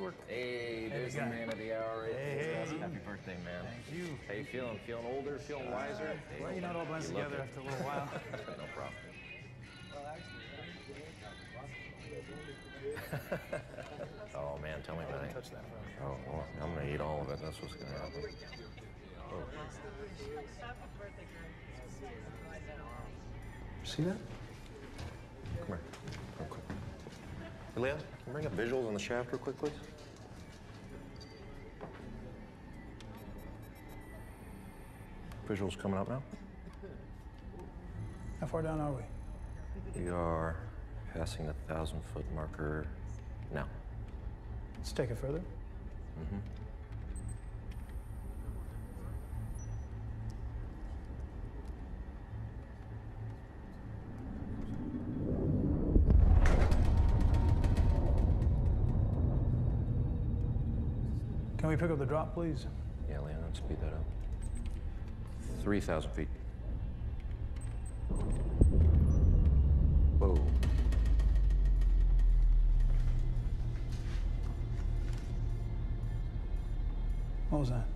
Back. Hey, there's the man of the hour. right Hey, hey. Happy birthday, man. Thank you. How you feeling? Feeling older? Feeling wiser? Hey, Well, you know, it all blends you together it. after a little while. no problem. oh man, tell me about it. Touch that. Oh, well, I'm gonna eat all of it. That's what's gonna happen. Oh. See that? Come here, real quick. Hey, Leon, can you bring up visuals on the shaft real quick, please? Visuals coming up now. How far down are we? We are passing the thousand foot marker now. Let's take it further. Mm-hmm. Can we pick up the drop, please? Yeah, Leon, let's speed that up. 3,000 feet. Whoa. What was that?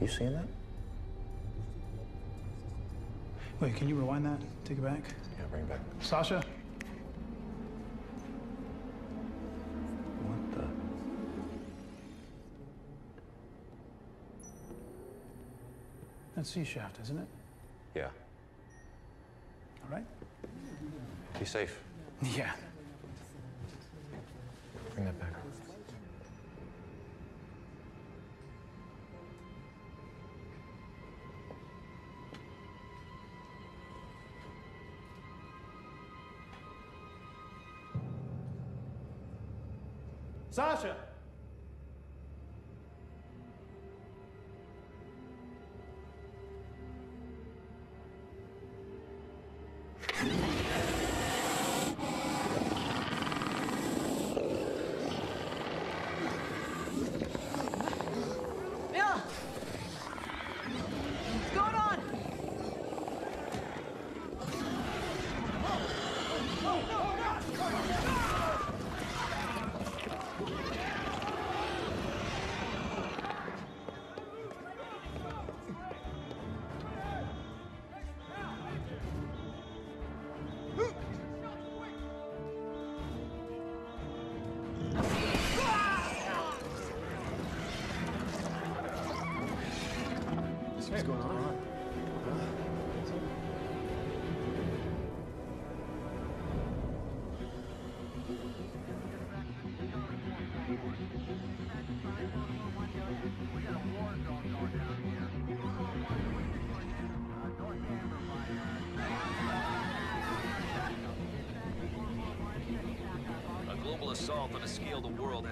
You seeing that? Wait, can you rewind that? Take it back. Yeah, bring it back. Sasha? What the? That's C shaft, isn't it? Yeah. All right. Be safe. Yeah.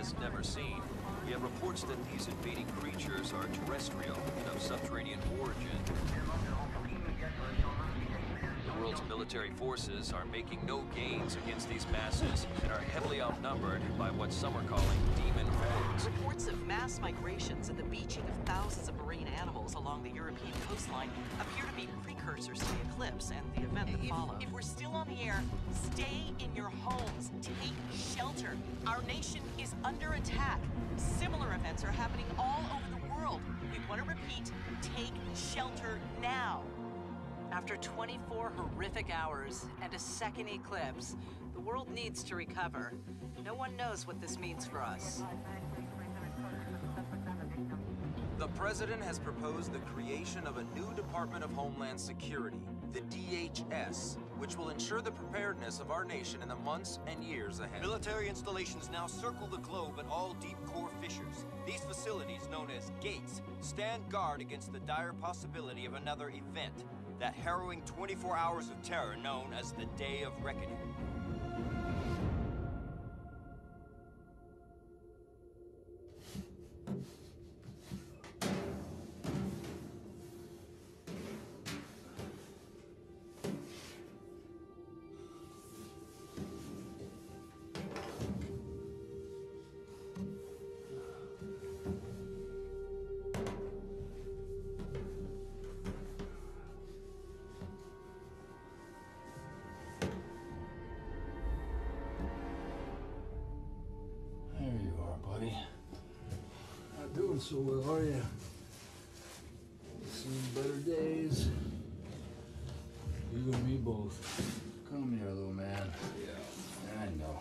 Has never seen. Have reports that these invading creatures are terrestrial military forces are making no gains against these masses and are heavily outnumbered by what some are calling demon hordes. Reports of mass migrations and the beaching of thousands of marine animals along the European coastline appear to be precursors to the eclipse and the event that follows. If we're still on the air, stay in your homes. Take shelter. Our nation is under attack. Similar events are happening all over the world. We want to repeat, take shelter now. After 24 horrific hours and a second eclipse, the world needs to recover. No one knows what this means for us. The President has proposed the creation of a new Department of Homeland Security, the DHS, which will ensure the preparedness of our nation in the months and years ahead. Military installations now circle the globe at all deep core fissures. These facilities, known as gates, stand guard against the dire possibility of another event that harrowing 24 hours of terror known as the Day of Reckoning. So well, are you? Seen better days. You and me both. Come here, little man. Yeah. I know.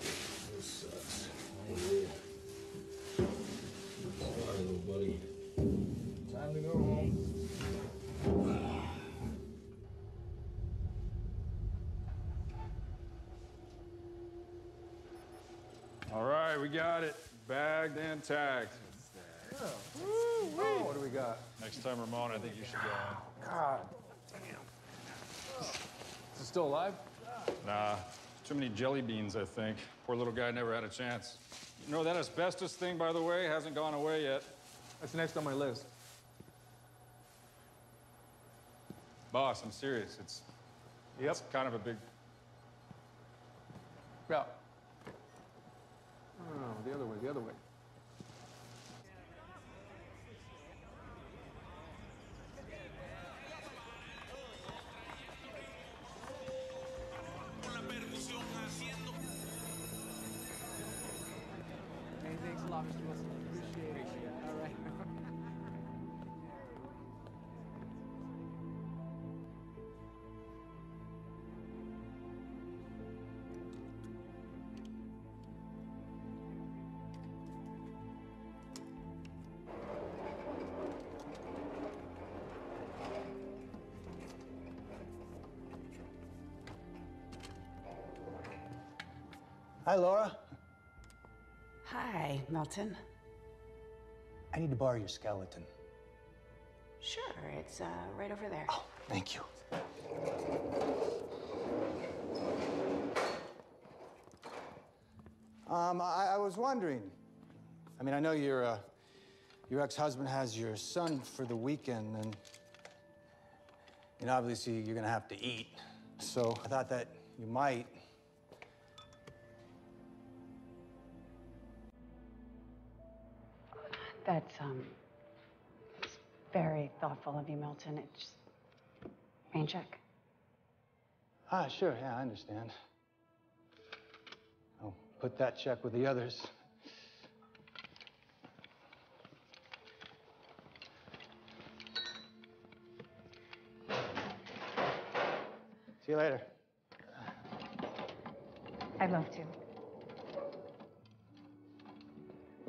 This sucks. I hear ya. Sorry, little buddy. Time to go home. All right, we got it. Bagged and tagged. Oh, what do we got? Next time, Ramon, I think you should go in. God damn. Is it still alive? Nah, too many jelly beans, I think. Poor little guy never had a chance. You know, that asbestos thing, by the way, hasn't gone away yet. That's next on my list. Boss, I'm serious. It's, Yep. it's kind of a big. Yeah. No, no, the other way, the other way. Hi, Laura. Hi, Milton. I need to borrow your skeleton. Sure, it's uh, right over there. Oh, thank you. Um, I, I was wondering. I mean, I know your uh, your ex-husband has your son for the weekend, and and obviously you're gonna have to eat. So I thought that you might. That's um, it's very thoughtful of you, Milton. It's just rain check. Ah, sure. Yeah, I understand. I'll put that check with the others. See you later. I'd love to.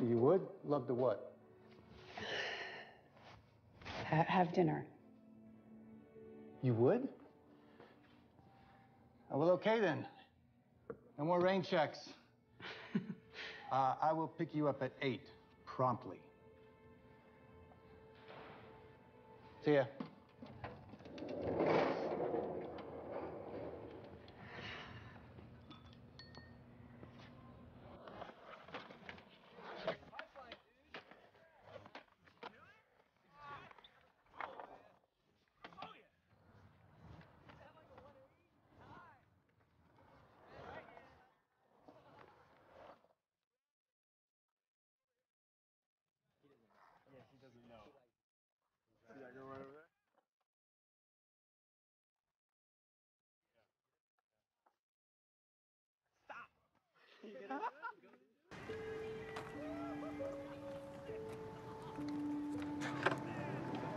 You would? Love to what? Ha- have dinner. You would? Oh, well, okay then. No more rain checks. uh, I will pick you up at 8, promptly. See ya.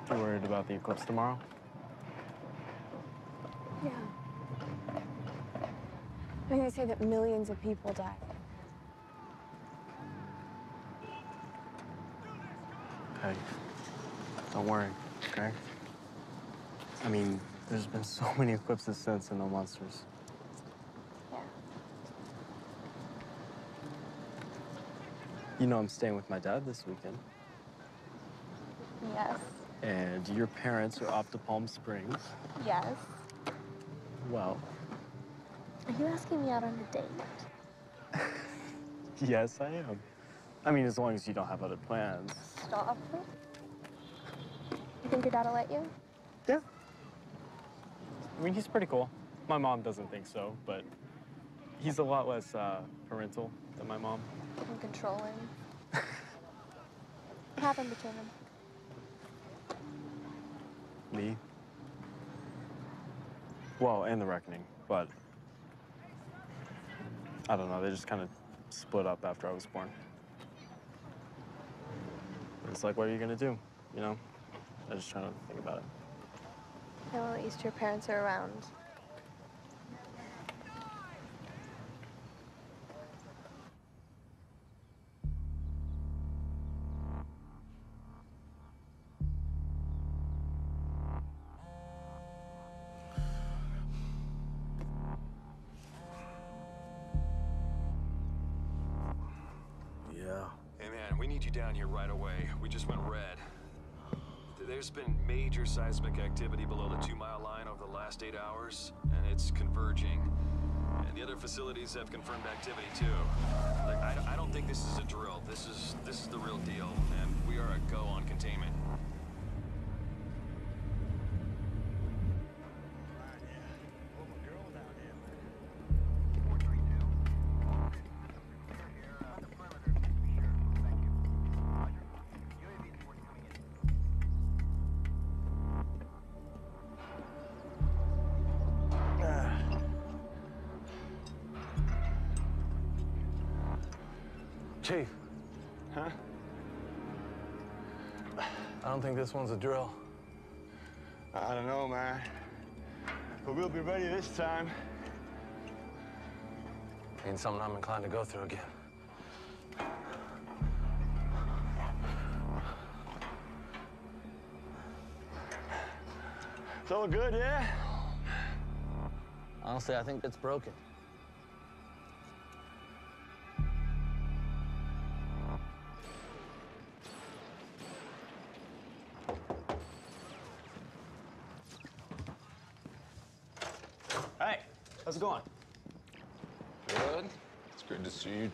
You worried about the eclipse tomorrow? Yeah. I mean, they say that millions of people die. Hey, don't worry, okay? I mean, there's been so many eclipses since and no monsters. You know I'm staying with my dad this weekend. Yes. And your parents are off to Palm Springs. Yes. Well, Are you asking me out on a date? yes, I am. I mean, as long as you don't have other plans. Stop. You think your dad will let you? Yeah. I mean, he's pretty cool. My mom doesn't think so, but he's a lot less uh, parental than my mom. And controlling. what happened between them? Me? Well, and the Reckoning, but I don't know. They just kind of split up after I was born. it's like, what are you gonna do? You know? I just trying to think about it. Well, at least your parents are around. Major seismic activity below the two mile line over the last eight hours, and it's converging. And the other facilities have confirmed activity too. Like, I, I don't think this is a drill. This is this is the real deal, and we are a go on containment. This one's a drill. I don't know, man. But we'll be ready this time. Ain't something I'm inclined to go through again. It's all good, yeah? Honestly, I think it's broken.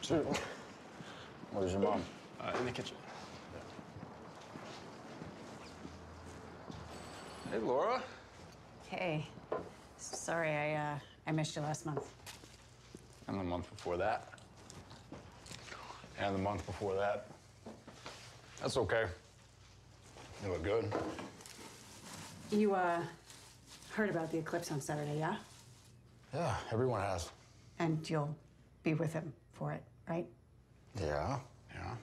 Too. Where's your mom? Uh, in the kitchen. Hey, Laura. Hey, sorry I uh, I missed you last month. And the month before that. And the month before that. That's okay. You look good. You uh heard about the eclipse on Saturday, yeah? Yeah, everyone has. And you'll be with him for it, right? Yeah, yeah.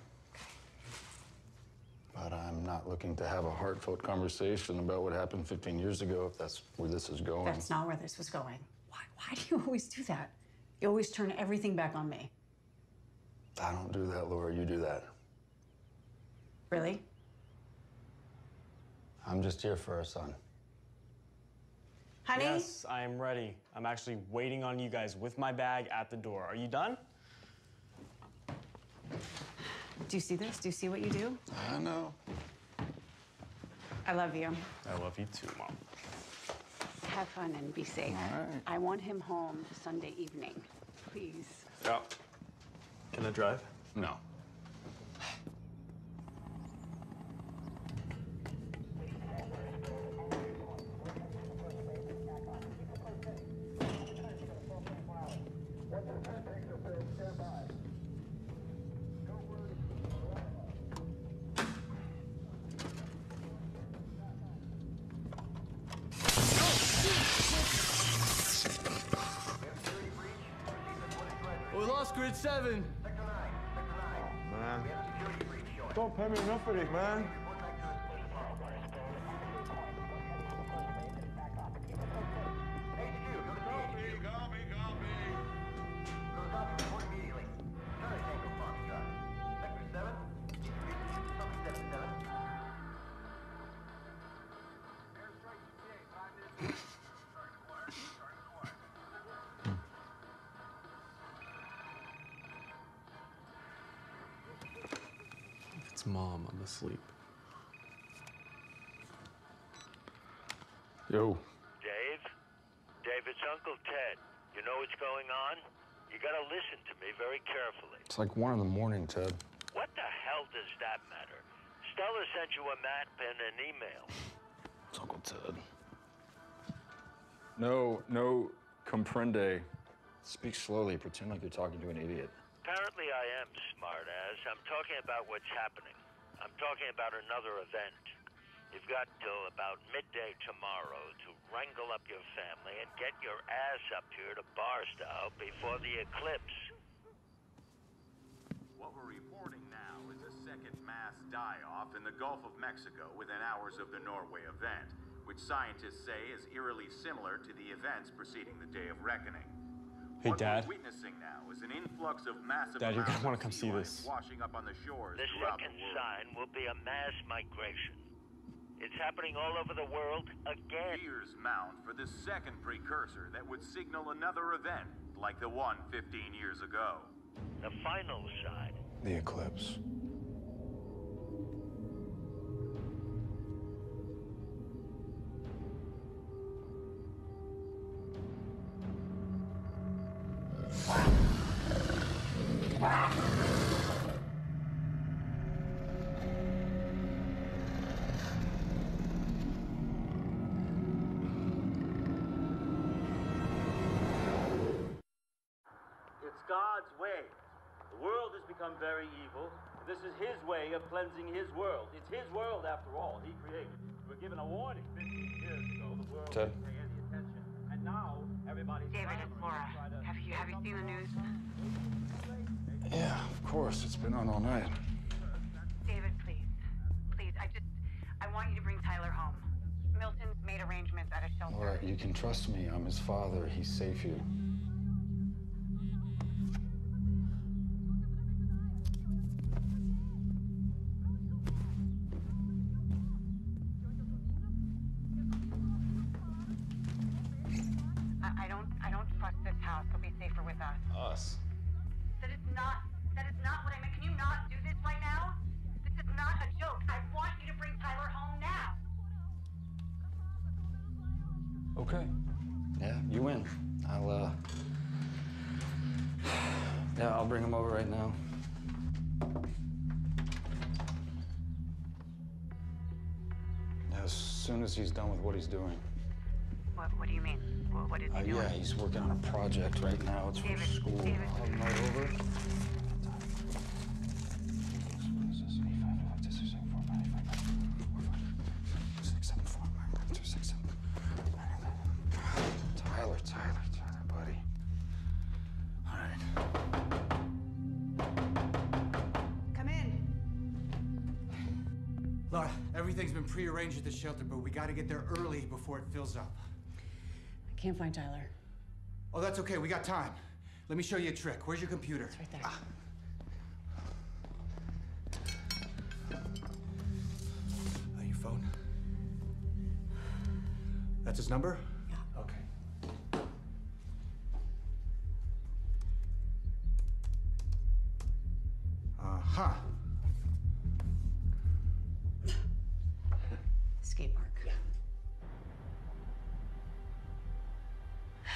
But I'm not looking to have a heartfelt conversation about what happened 15 years ago, if that's where this is going. That's not where this was going. Why why do you always do that? You always turn everything back on me. I don't do that, Laura. You do that. Really? I'm just here for our son. Honey? Yes, I am ready. I'm actually waiting on you guys with my bag at the door. Are you done? Do you see this? Do you see what you do? I know. I love you. I love you too, Mom. Have fun and be safe. All right. I want him home Sunday evening. Please. Yeah. Can I drive? No. Grid seven. Man. Don't pay me enough for it, man. Asleep. Yo. Dave? Dave, it's Uncle Ted. You know what's going on? You gotta listen to me very carefully. It's like one in the morning, Ted. What the hell does that matter? Stella sent you a map and an email. It's Uncle Ted. No, no comprende. Speak slowly. Pretend like you're talking to an idiot. Apparently I am, smart smartass. I'm talking about what's happening. Talking about another event. You've got till about midday tomorrow to wrangle up your family and get your ass up here to Barstow before the eclipse. What we're reporting now is a second mass die-off in the Gulf of Mexico within hours of the Norway event, which scientists say is eerily similar to the events preceding the Day of Reckoning. Hey, what Dad. witnessing now is an influx of massive Dad, you're gonna wanna come see this. washing up on the shores The second the sign will be a mass migration. It's happening all over the world again. Fears mount for the second precursor that would signal another event like the one 15 years ago. The final sign The eclipse. Is way of cleansing His world. It's His world, after all. He created. We were given a warning 15 years ago. The world Ted? didn't pay any attention. And now, everybody's David, clamoring it's Laura. to- Have you have you seen the news? Yeah, of course. It's been on all night. David, please, please, I just, I want you to bring Tyler home. Milton's made arrangements at a shelter. Laura, you can trust me. I'm his father. He's safe here. He's done with what he's doing. What, what do you mean? What, what is he Uh, doing? yeah, he's working on a project right now. It's for school. David. I'll right over. Tyler, Tyler, Tyler, buddy. All right. Come in. Laura, everything's been prearranged at the shelter, but we gotta get there early before it fills up. I can't find Tyler. Oh, that's okay. We got time. Let me show you a trick. Where's your computer? It's right there. Uh, your phone? That's his number? Yeah. Okay. Uh-huh.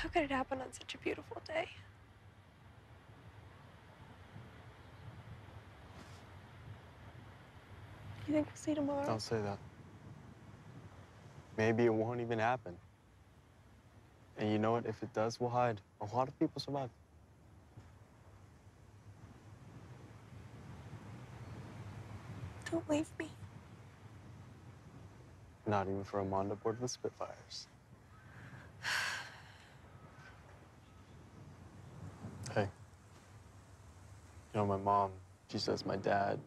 How could it happen on such a beautiful day? You think we'll see tomorrow? Don't say that. Maybe it won't even happen. And you know what? If it does, we'll hide. A lot of people survive. Don't leave me. Not even for Amanda board with Spitfires. You know, my mom, she says my dad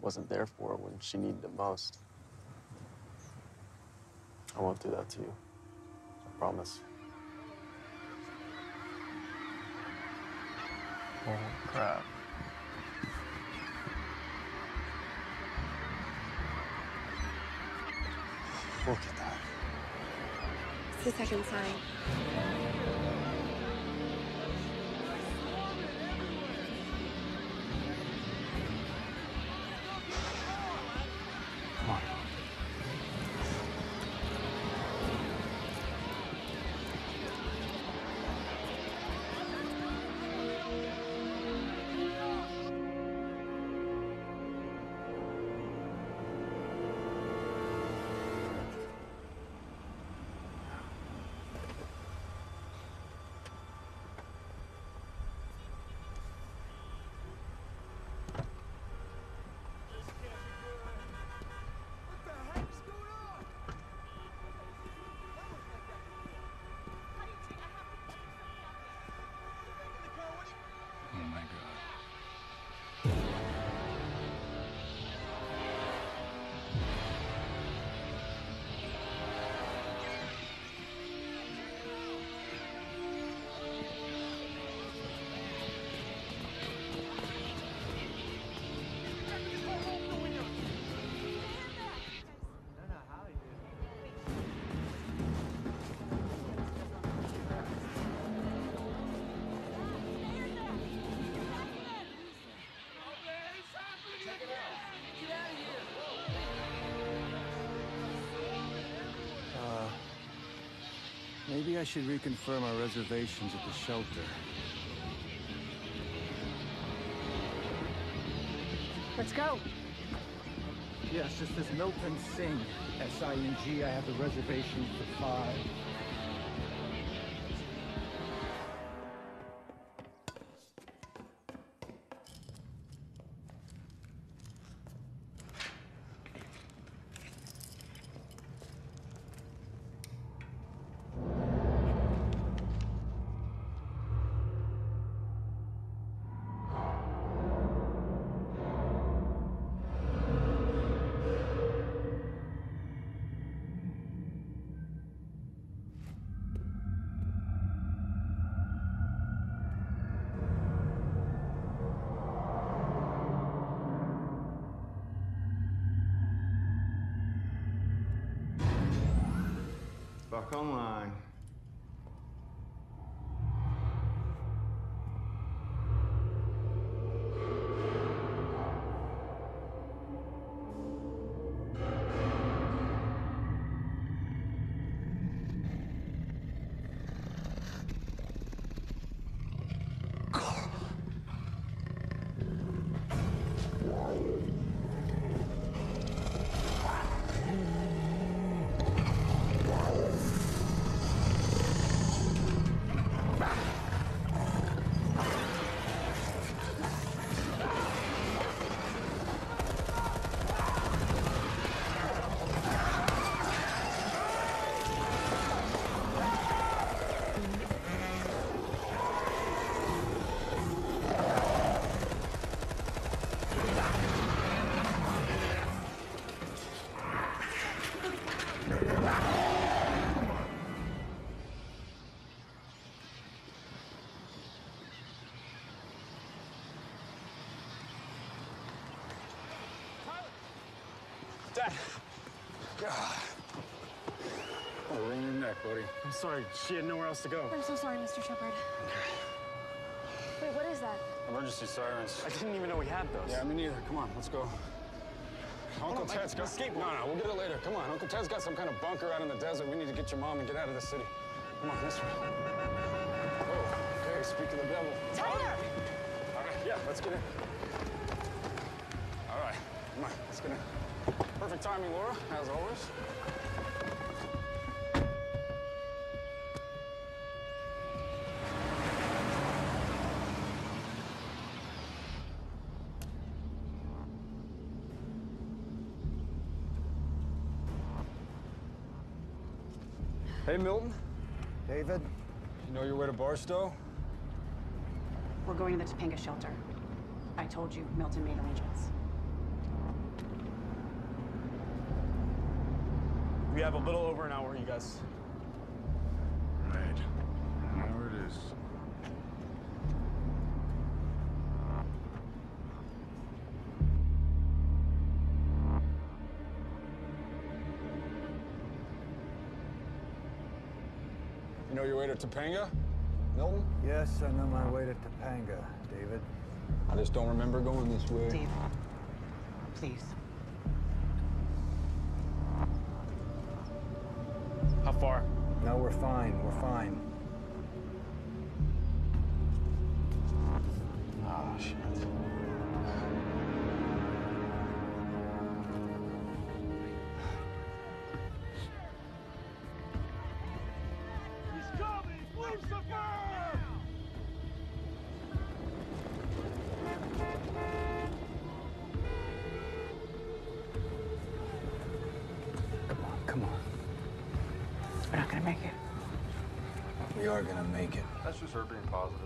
wasn't there for her when she needed him most. I won't do that to you. I promise. Oh, crap. Look at that. It's the second sign. Maybe I should reconfirm our reservations at the shelter. Let's go. Yes, this is Milton Singh, S-I-N-G. I have the reservation for five. Sorry. She had nowhere else to go. I'm so sorry, Mr. Shepard. Wait, what is that? Emergency sirens. I didn't even know we had those. Yeah, me neither. Come on, let's go. Uncle on, my- Ted's my got skateboard. No, no, we'll get it later. Come on, Uncle Ted's got some kind of bunker out in the desert. We need to get your mom and get out of the city. Come on, this way. Oh, okay. Speak of the devil. Tyler! All right, yeah, let's get in. All right, come on, let's get in. Perfect timing, Laura, as always. Hey, Milton. David? You know your way to Barstow? We're going to the Topanga shelter. I told you, Milton made arrangements. We have a little over an hour, you guys. Right. There it is. Topanga, Milton? Yes, I know my way to Topanga, David. I just don't remember going this way. David, please. How far? No, we're fine. We're fine. That's just her being positive.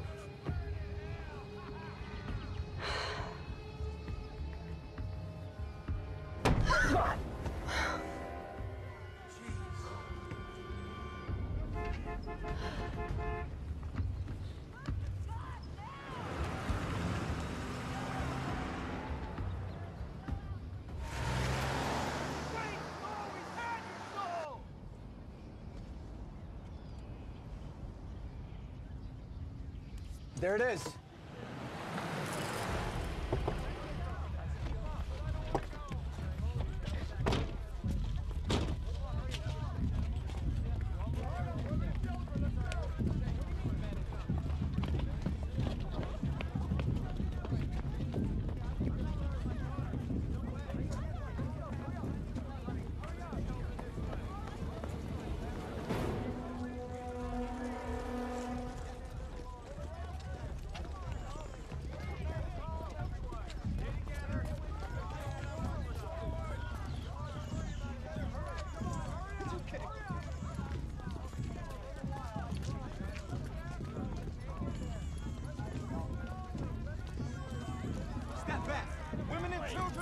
There it is.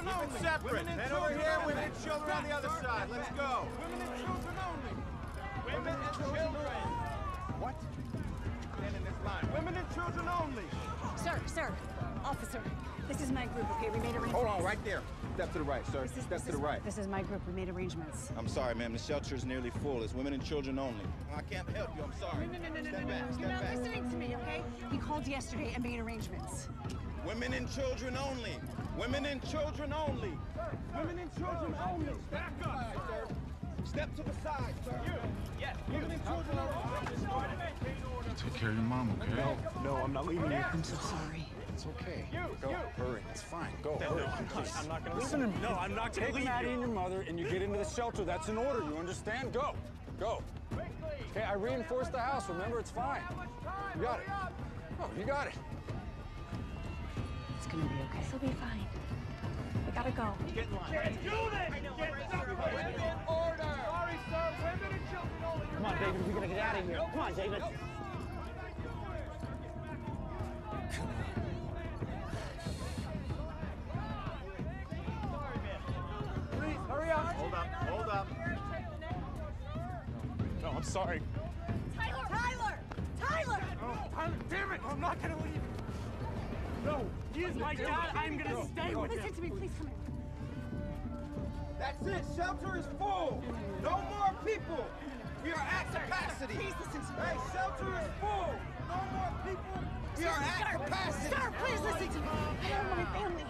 Children Keep only. it separate. Women and Men over children here, only. women and children on the other Sir, side. Let's sir. go. Women and children only. Women and children. What? Stand in this line. Women and children only. Sir, sir, officer, this is my group, okay? We made arrangements. Hold on, right there. Step to the right, sir. This is, Step this to the is- right. This is my group. We made arrangements. I'm sorry, ma'am. The shelter is nearly full. It's women and children only. I can't help you. I'm sorry. No, no, no, no, Step no, back. no. Step You're not back. listening to me, okay? He called yesterday and made arrangements. Women and children only. Women and children only. Women and children only. Back up, sir. Step to the side, sir. You. Yes. Women and children only. Take care of your mom, okay? No, no, I'm not leaving you. I'm so sorry. It's okay. You. Go, You. hurry. It's fine. Go, No, hurry. no, I'm not- I'm not gonna Listen to me. No, I'm not gonna Take leave Maddie you. and your mother and you get into the shelter. That's an order. You understand? Go. Go. Okay, I reinforced the house. Remember, it's fine. You got it. Oh, you got it. It's gonna be okay. This'll be fine. We gotta go. Get in line. Can't do this. Get somebody in order. Sorry, sir. Women and children only. Come on, David, we gotta get out of here. Come on, David. Please, hurry up. Hold up, hold up. No, I'm sorry. Tyler! Tyler! Tyler! Oh, Tyler, damn it! I'm not gonna leave. No, he is my dad. I'm gonna stay with Listen him. to me, please come in. That's it. Shelter is full. No more people. We are at capacity. Please listen to me. Hey, shelter is full. No more people. We are at Sir, capacity. Sir, please listen to me. I have my family.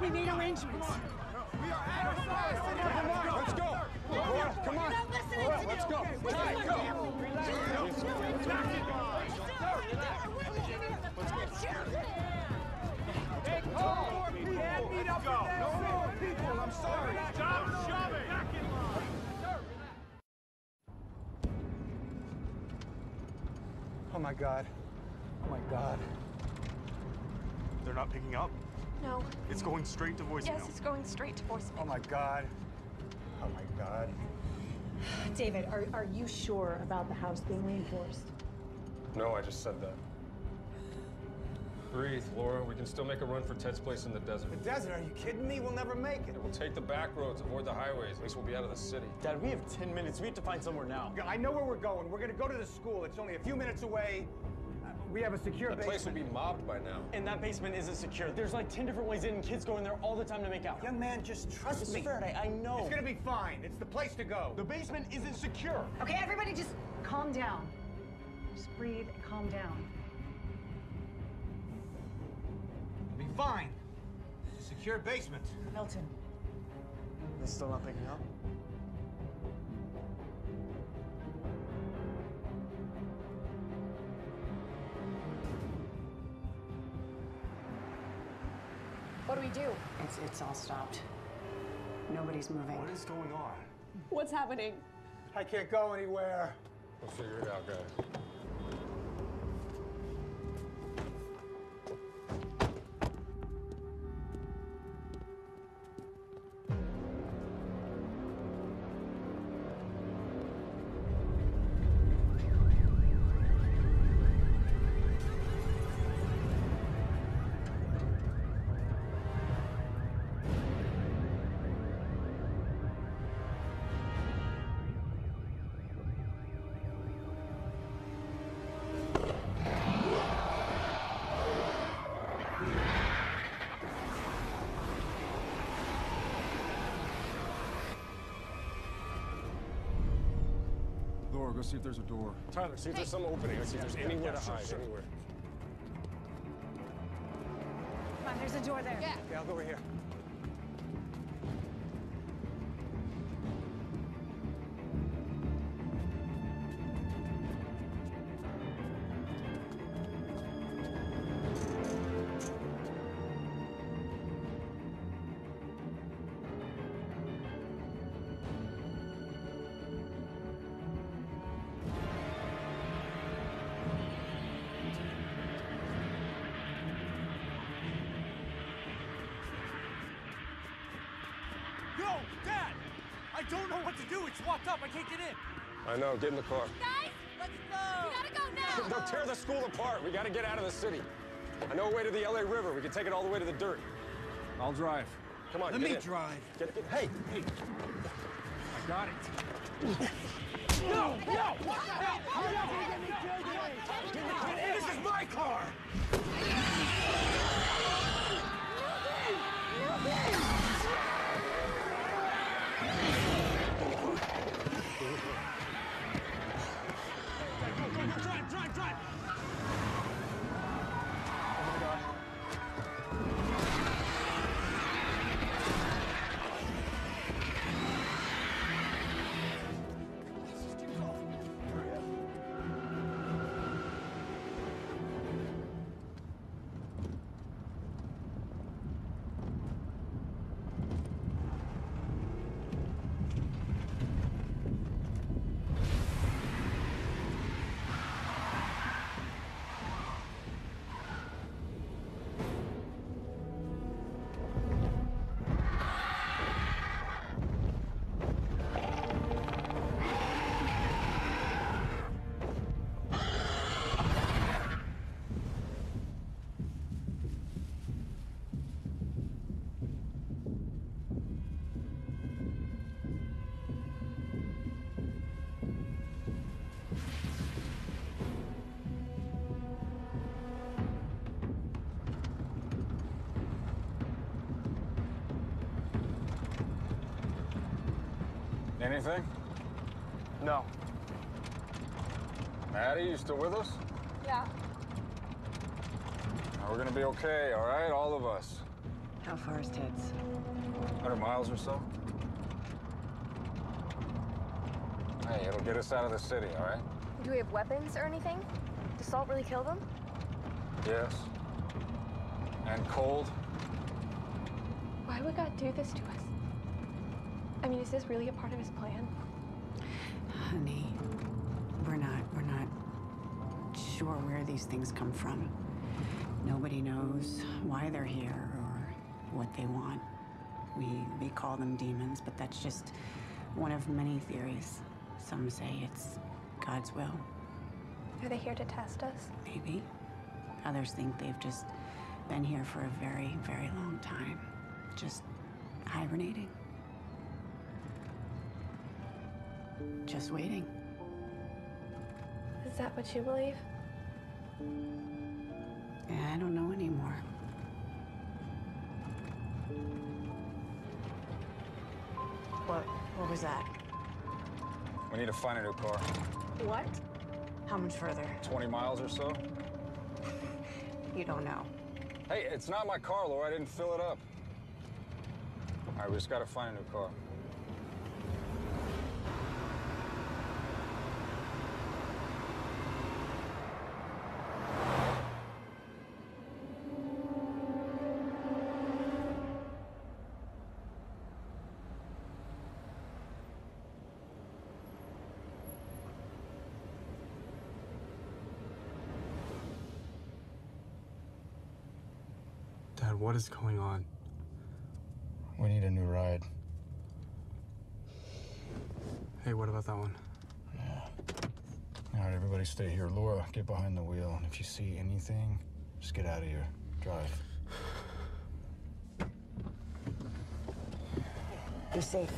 We made arrangements. We are at capacity. Come on, let's go. Laura, come on. You're not listening Laura, to let's me. go. This Ty, is my go. family. Chill, chill, Back in Can't meet up with them. No more people. I'm sorry. Stop shoving. Back in line. Oh my God. Oh my God. They're not picking up. No. It's going straight to voicemail. Yes, it's going straight to voicemail. Oh my God. Oh my God. David, are, are you sure about the house being reinforced? No, I just said that. Breathe, Laura. We can still make a run for Ted's place in the desert. The desert? Are you kidding me? We'll never make it. We'll take the back roads, avoid the highways. At least we'll be out of the city. Dad, we have 10 minutes. We have to find somewhere now. I know where we're going. We're gonna go to the school. It's only a few minutes away. Uh, We have a secure The place will basement. be mobbed by now. And that basement isn't secure. There's like 10 different ways in, and kids go in there all the time to make out. Young man, just trust Mr. me. Faraday, I know. It's gonna be fine. It's the place to go. The basement isn't secure. Okay, everybody just calm down. Just breathe and calm down. Fine. It's a secure basement. Milton, They're still not picking up? What do we do? it's, it's all stopped. Nobody's moving. What is going on? What's happening? I can't go anywhere. We'll figure it out, guys. Laura, go see if there's a door. Tyler, see if there's some opening. See if there's anywhere to hide. Anywhere. Come on, there's a door there. Yeah. Okay, I'll go over here. Yo, Dad! I don't know what to do. It's locked up. I can't get in. I know. Get in the car. Guys, let's go! We gotta go now! They'll tear the school apart. We got to get out of the city. I know a way to the LA River. We can take it all the way to the dirt. I'll drive. Come on, Let get me in. drive. Get, get, hey, hey. I got it. No! No! You're not gonna get me killed today! This is my car! Anything? No. Maddie, you still with us? Yeah. Now, we're gonna be okay, all right? All of us. How far is Ted's? 100 miles or so. Hey, it'll get us out of the city, all right? Do we have weapons or anything? Does Salt really kill them? Yes. And cold. Why would God do this to us? I mean, is this really a part of his plan? Honey, we're not, we're not sure where these things come from. Nobody knows why they're here or what they want. We, we call them demons, but that's just one of many theories. Some say it's God's will. Are they here to test us? Maybe. Others think they've just been here for a very, very long time. Just hibernating. Just waiting. Is that what you believe? Yeah, I don't know anymore. What? What was that? We need to find a new car. What? How much further? 20 miles or so. You don't know. Hey, it's not my car, Laura. I didn't fill it up. All right, we just gotta find a new car. What is going on? We need a new ride. Hey, what about that one? Yeah. All right, everybody stay here. Laura, get behind the wheel. And if you see anything, just get out of here. Drive. Be safe.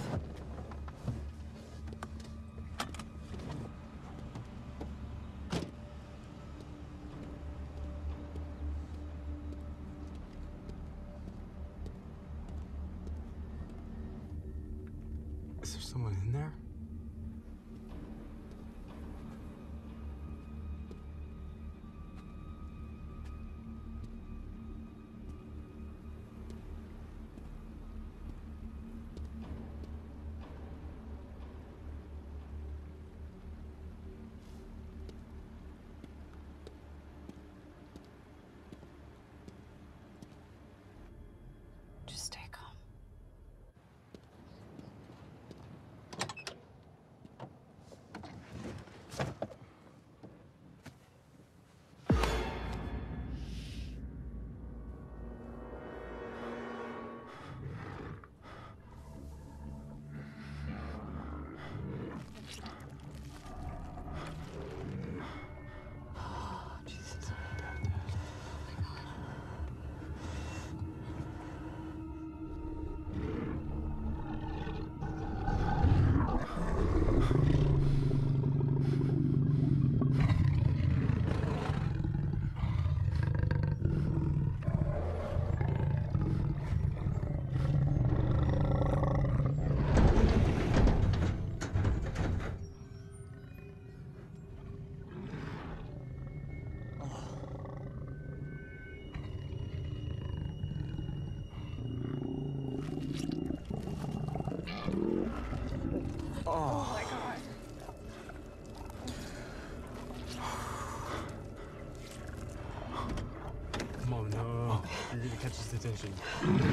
Catch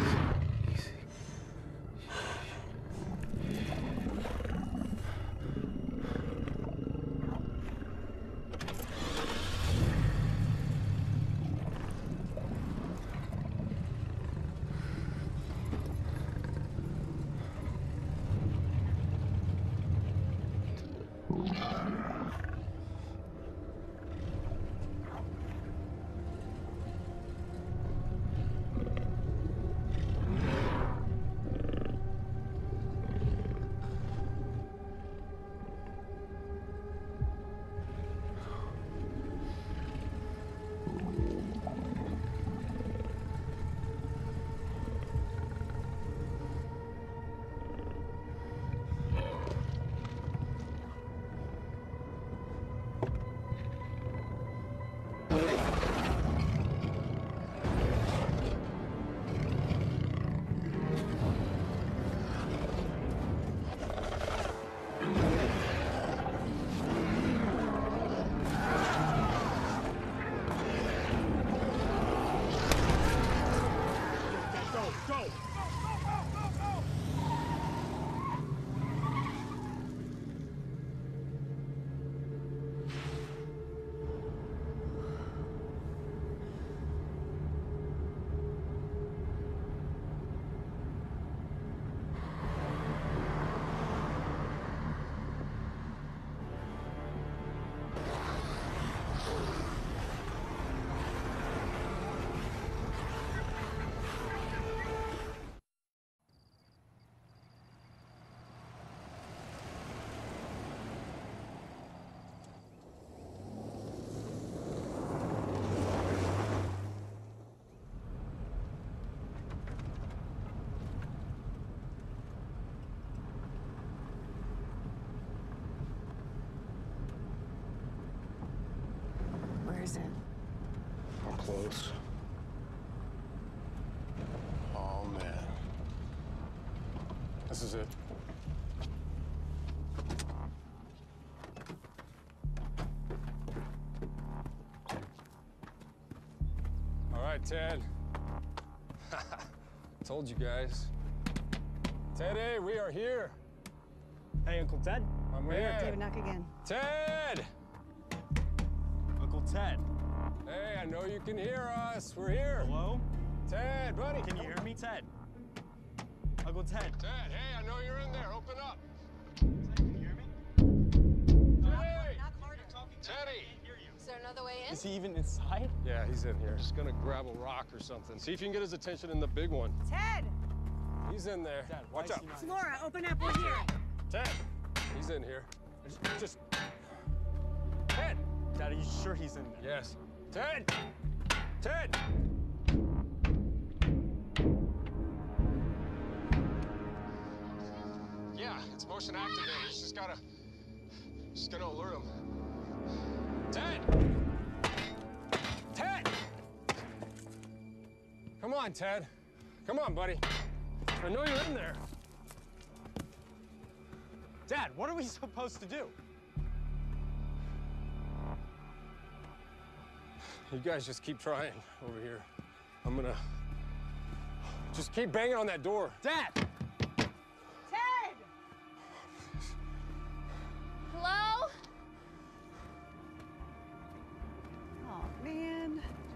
This is it. All right, Ted. Told you guys. Teddy, we are here. Hey, Uncle Ted. My We're here. man. David, knock again. Ted! Uncle Ted. Hey, I know you can hear us. We're here. Hello? Ted, buddy. Can you hear me, Ted? Uncle Ted. Ted, hey, I know you're in there. Open up. Can you hear me? Teddy! Is there another way in? Is he even inside? Yeah, he's in here. Just gonna grab a rock or something. See if you can get his attention in the big one. Ted! He's in there. Dad, Watch out. It's Laura, open up, we're here. Ted! He's in here. Just, just... Ted! Dad, are you sure he's in there? Yes. Ted! Ted! Motion activated. Just gotta... Just gonna alert him. Ted! Ted! Come on, Ted. Come on, buddy. I know you're in there. Dad, what are we supposed to do? You guys just keep trying over here. I'm gonna... Just keep banging on that door. Dad!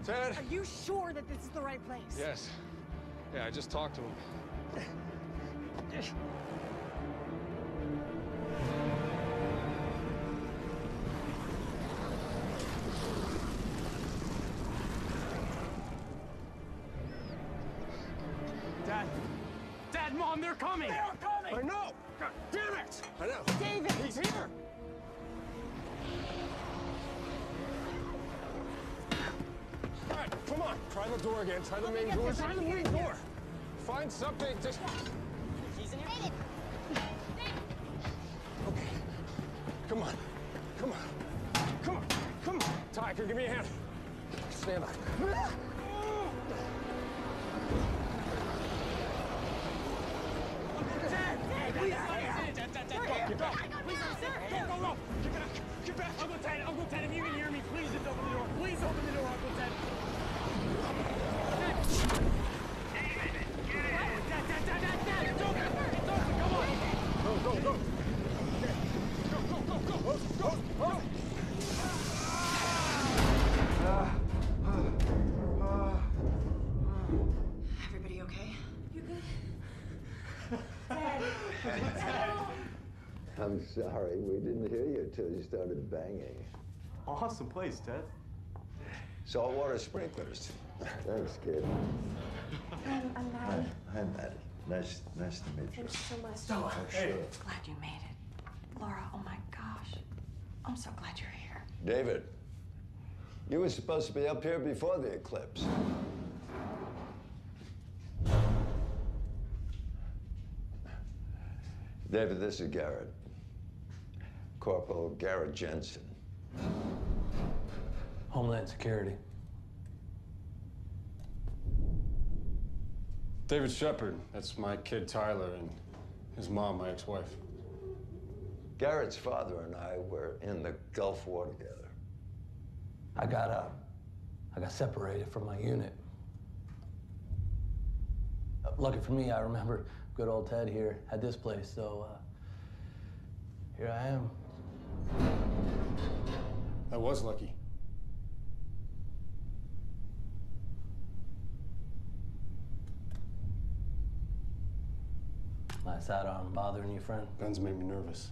Ted? Are you sure that this is the right place? Yes. Yeah, I just talked to him. Dad! Dad, Mom, they're coming! They're coming! I know! Try the door again. Try the main door. Try the main door. Find something. Just. He's in here. David. Okay. Come on. Come on. Come on. Come on. Ty, can you give me a hand? Stand up. Please, Uncle Ted! Uncle Ted, if you can hear me, please just open the door! Please open the door, Uncle Ted! Didn't you started banging. Awesome place, Ted. Saltwater sprinklers. Thanks, kid. I'm, I'm Hi, Maddie. hi, Maddie. Nice, nice to meet you. Thanks so much. Stella, Oh, sure. hey. Glad you made it. Laura, oh my gosh. I'm so glad you're here. David, you were supposed to be up here before the eclipse. David, this is Garrett. Corporal Garrett Jensen. Homeland Security. David Shepard. That's my kid Tyler and his mom, my ex-wife. Garrett's father and I were in the Gulf War together. I got uh, I got separated from my unit. Uh, Lucky for me, I remember good old Ted here had this place, so uh, here I am. I was lucky. I sat on bothering you, friend. Guns make me nervous.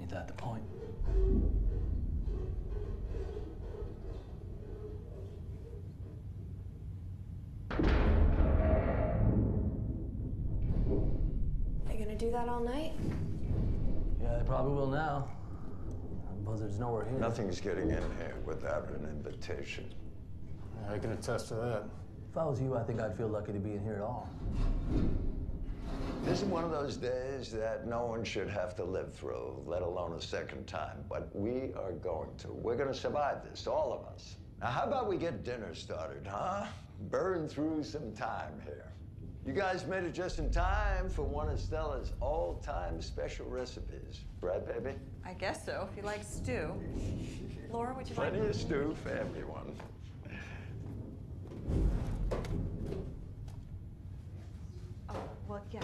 Ain't that the point? They gonna do that all night? Yeah, they probably will now. Buzzard's nowhere here. Nothing's getting in here without an invitation. I can attest to that. If I was you, I think I'd feel lucky to be in here at all. This is one of those days that no one should have to live through, let alone a second time. But we are going to. We're going to survive this, all of us. Now, how about we get dinner started, huh? Burn through some time here. You guys made it just in time for one of Stella's all-time special recipes. Right, baby? I guess so, if you like stew. Laura, would you like... Plenty of stew for everyone. Oh, well, yeah,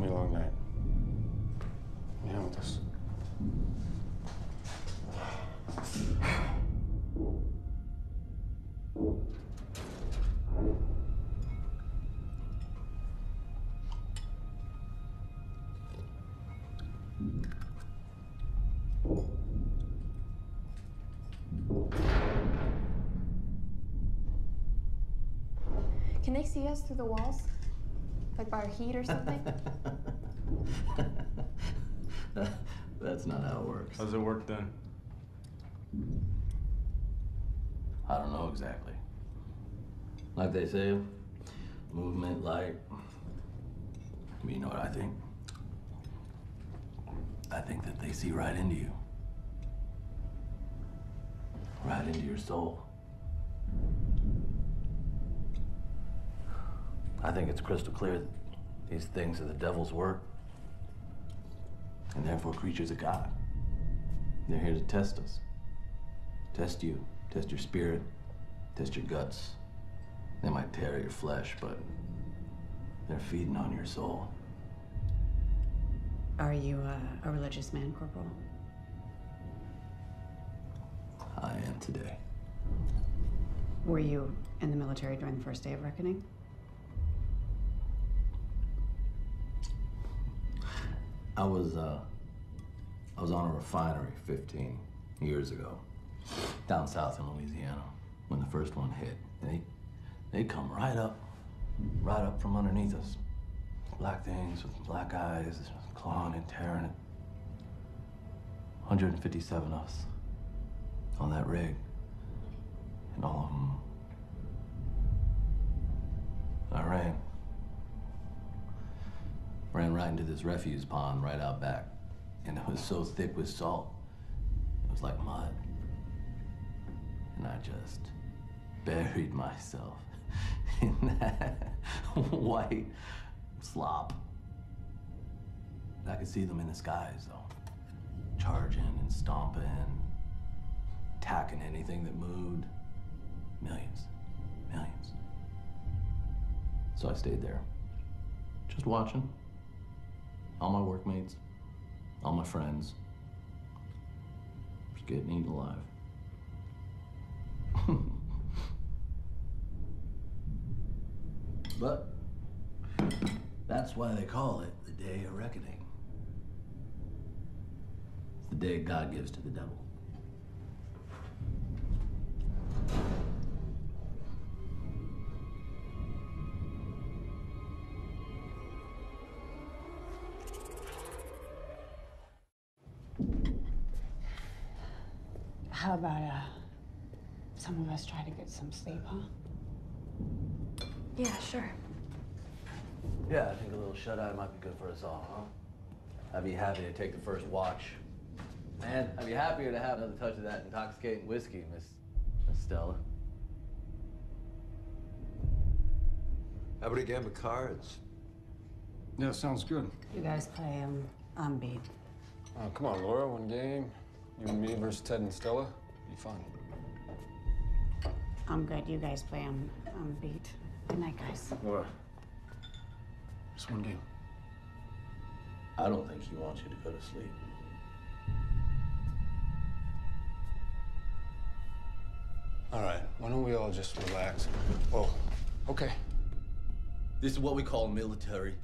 gonna a long night. You know this. Can they see us through the walls? Like heat or something? That's not how it works. How's it work then? I don't know exactly. Like they say, movement, light. But you know what I think? I think that they see right into you. Right into your soul. I think it's crystal clear that these things are the devil's work, and therefore creatures of God. They're here to test us. Test you, test your spirit, test your guts. They might tear at your flesh, but they're feeding on your soul. Are you uh, a religious man, Corporal? I am today. Were you in the military during the first day of reckoning? I was uh, I was on a refinery 15 years ago, down south in Louisiana, when the first one hit. They they come right up, right up from underneath us. Black things with black eyes, clawing and tearing it. 157 of us on that rig. And all of them. I ran. Ran right into this refuse pond right out back. And it was so thick with salt, it was like mud. And I just buried myself in that white slop. I could see them in the skies, though. Charging and stomping, attacking anything that moved. Millions. Millions. So I stayed there, just watching. All my workmates, all my friends, just getting eaten alive. but that's why they call it the Day of Reckoning. It's the day God gives to the devil. How about uh, some of us try to get some sleep, huh? Yeah, sure. Yeah, I think a little shut eye might be good for us all, huh? I'd be happy to take the first watch. Man, I'd be happier to have another touch of that intoxicating whiskey, Miss, Miss Stella. How about a game of cards? Yeah, sounds good. You guys play um, on beat. Oh, come on, Laura, one game. You and me versus Ted and Stella. Be fun. I'm good. You guys play I'm beat. Good night, guys. Laura. Just one game. I don't think he wants you to go to sleep. All right, why don't we all just relax? Whoa, okay. This is what we call military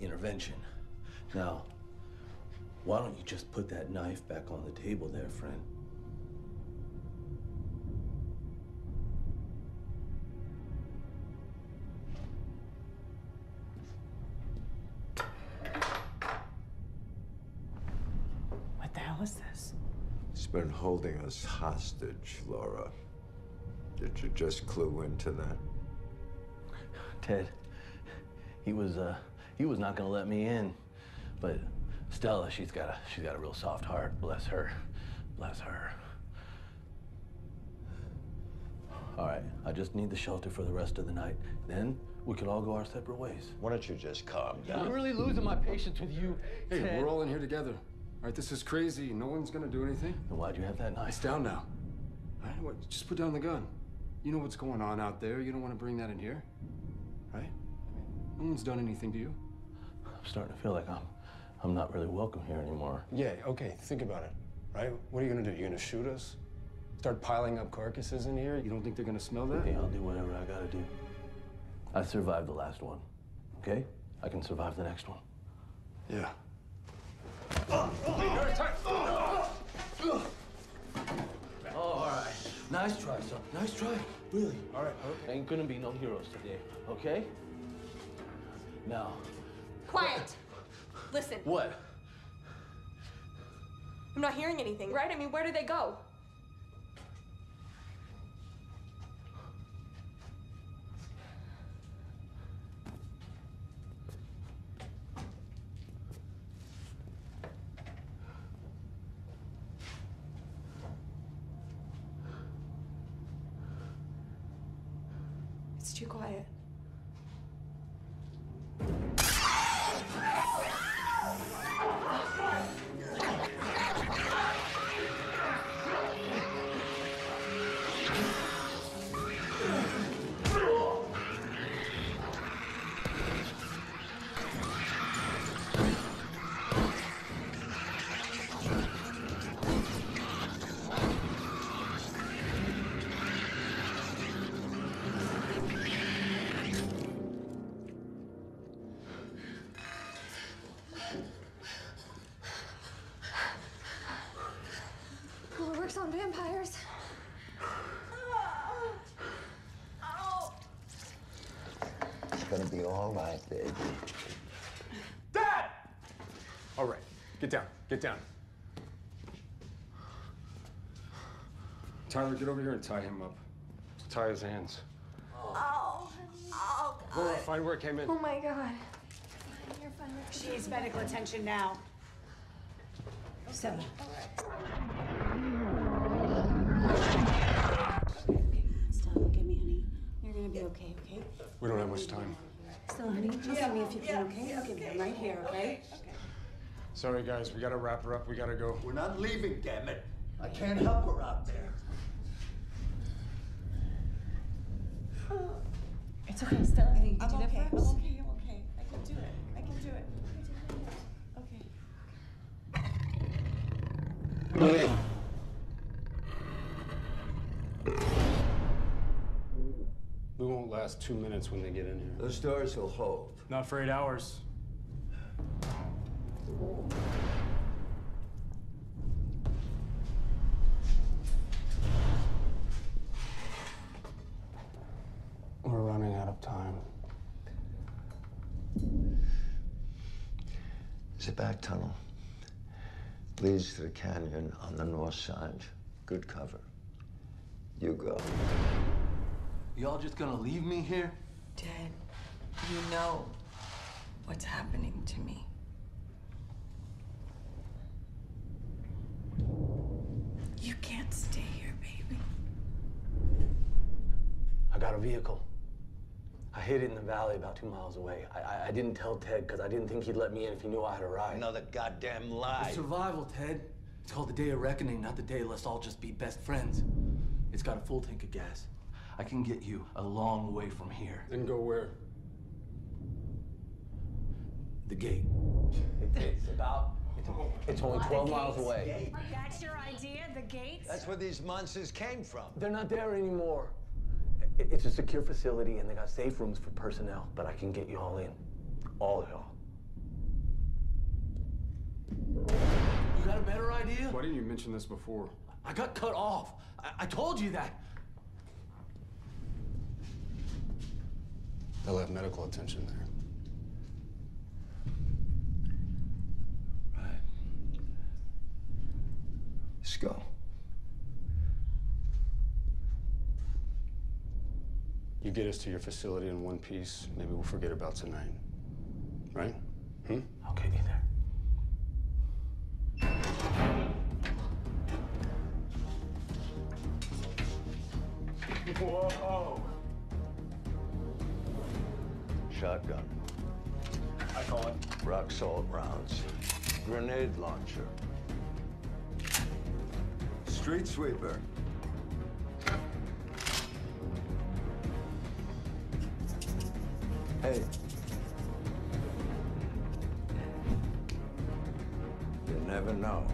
intervention. Now, why don't you just put that knife back on the table there, friend? What the hell is this? He's been holding us hostage, Laura. Did you just clue into that? Ted, he was uh he was not gonna let me in. But Stella, she's got a she's got a real soft heart. Bless her. Bless her. All right, I just need the shelter for the rest of the night. Then we could all go our separate ways. Why don't you just calm down? I'm really losing my patience with you. Hey, Ted. we're all in here together. All right, this is crazy. No one's gonna do anything. Then why'd you have that knife? It's down now. All right, what? Just put down the gun. You know what's going on out there. You don't want to bring that in here, right? No one's done anything to you. I'm starting to feel like I'm I'm not really welcome here anymore. Yeah, okay, think about it, right? What are you gonna do? You gonna shoot us? Start piling up carcasses in here? You don't think they're gonna smell that? Okay, I'll do whatever I gotta do. I survived the last one. Okay? I can survive the next one. Yeah. Oh, all right. Nice try, son. Nice try. Really. All right. Okay. Ain't gonna be no heroes today. Okay? Now, Quiet. Listen, what? I'm not hearing anything, right? I mean, where do they go? It's too quiet. Baby. Dad! All right, get down, get down. Tyler, get over here and tie him up. Tie his hands. Oh, oh, Laura, find where it came in. Oh my god. You're fine. She needs medical attention now. Stella. Stella, look at me, honey. You're gonna be okay, okay? We don't have much time. Stella, honey, look at me if you can, okay? Look at me. I'm right here, okay? okay? Sorry, guys. We gotta wrap her up. We gotta go. We're not leaving, damn it. I can't help her out there. It's okay, Stella. Honey, you I'm do that okay. for I'm okay. I'm okay. I can do it. I can do it. Okay. We won't last two minutes when they get in here. Those doors will hold. Not for eight hours. We're running out of time. There's a back tunnel. Leads to the canyon on the north side. Good cover. You go. Y'all just gonna leave me here? Dad, you know what's happening to me. You can't stay here, baby. I got a vehicle. I hid it in the valley about two miles away. I, I, I didn't tell Ted because I didn't think he'd let me in if he knew I had a ride. Another goddamn lie. It's survival, Ted. It's called the Day of Reckoning, not the day let's all just be best friends. It's got a full tank of gas. I can get you a long way from here. Then go where? The gate. it's about. It's, it's only 12 miles away. That's your idea, the gates? That's where these monsters came from. They're not there anymore. It's a secure facility and they got safe rooms for personnel, but I can get you all in. All of y'all. You got a better idea? Why didn't you mention this before? I got cut off. I, I told you that. They'll have medical attention there. Right. Let's go. You get us to your facility in one piece, maybe we'll forget about tonight. Right? Hmm? I'll get you there. Whoa! Shotgun. I call it. Rock salt rounds. Grenade launcher. Street sweeper. Hey. You never know.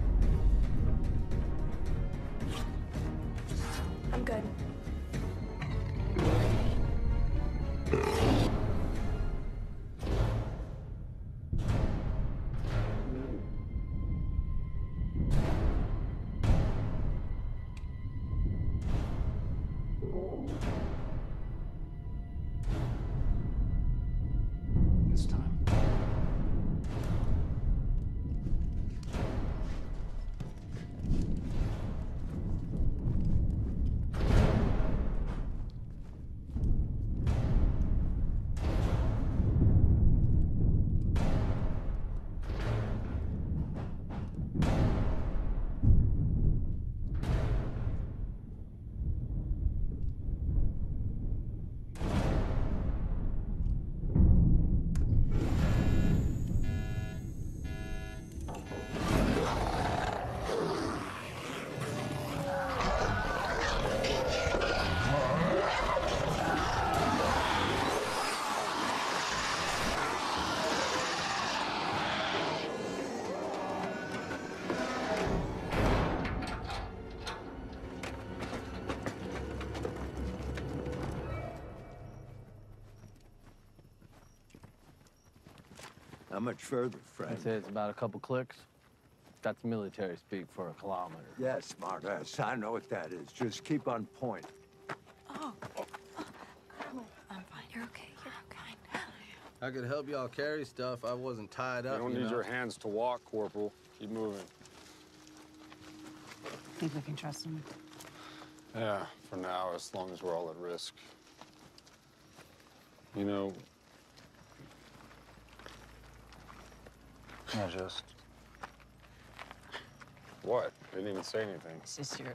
Much further, friend? I'd say it's about a couple clicks. That's military speak for a kilometer. Yeah, smartass. I know what that is. Just keep on point. Oh. oh I'm fine. You're okay. You're okay. I could help y'all carry stuff. I wasn't tied You up. don't you need know? your hands to walk, Corporal. Keep moving. Think we can trust him? Yeah, for now, as long as we're all at risk. You know, I just. What? I didn't even say anything. It's just your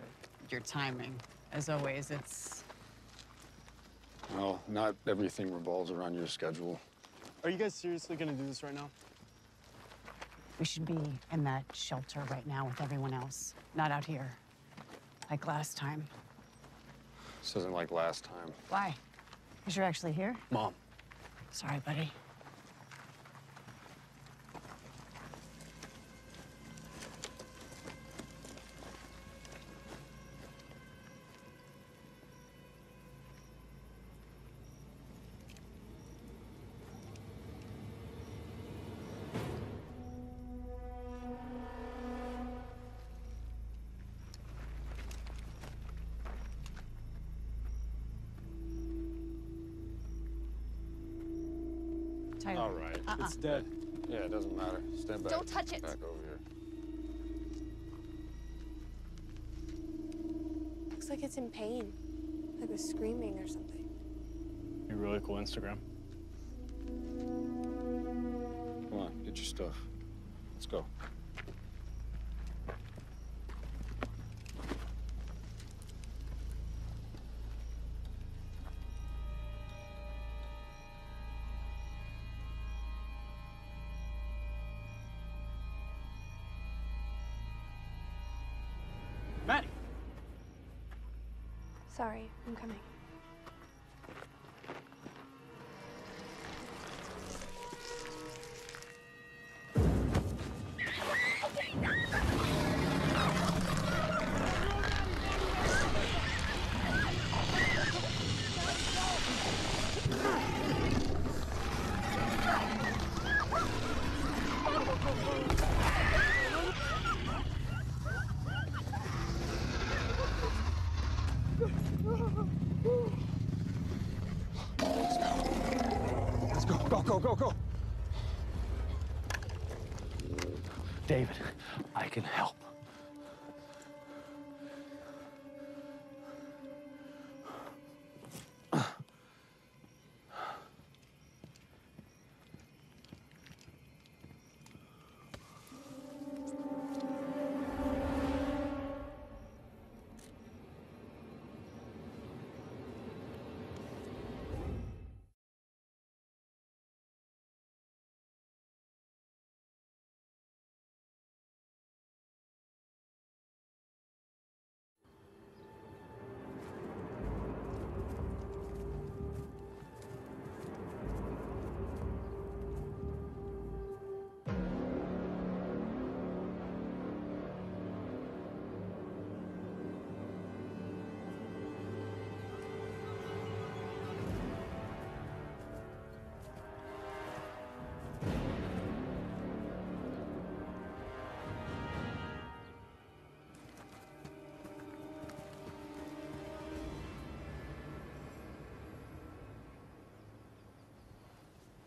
your timing. As always, it's Well, not everything revolves around your schedule. Are you guys seriously gonna do this right now? we should be in that shelter right now with everyone else, not out here. Like last time. This isn't like last time. Why? Because you're actually here? Mom. Sorry, buddy. Dead. Yeah, it doesn't matter. Stand back. Don't touch it. Back over here. Looks like it's in pain. Like it was screaming or something. Be really cool Instagram. Come on, get your stuff. Let's go. Sorry, I'm coming.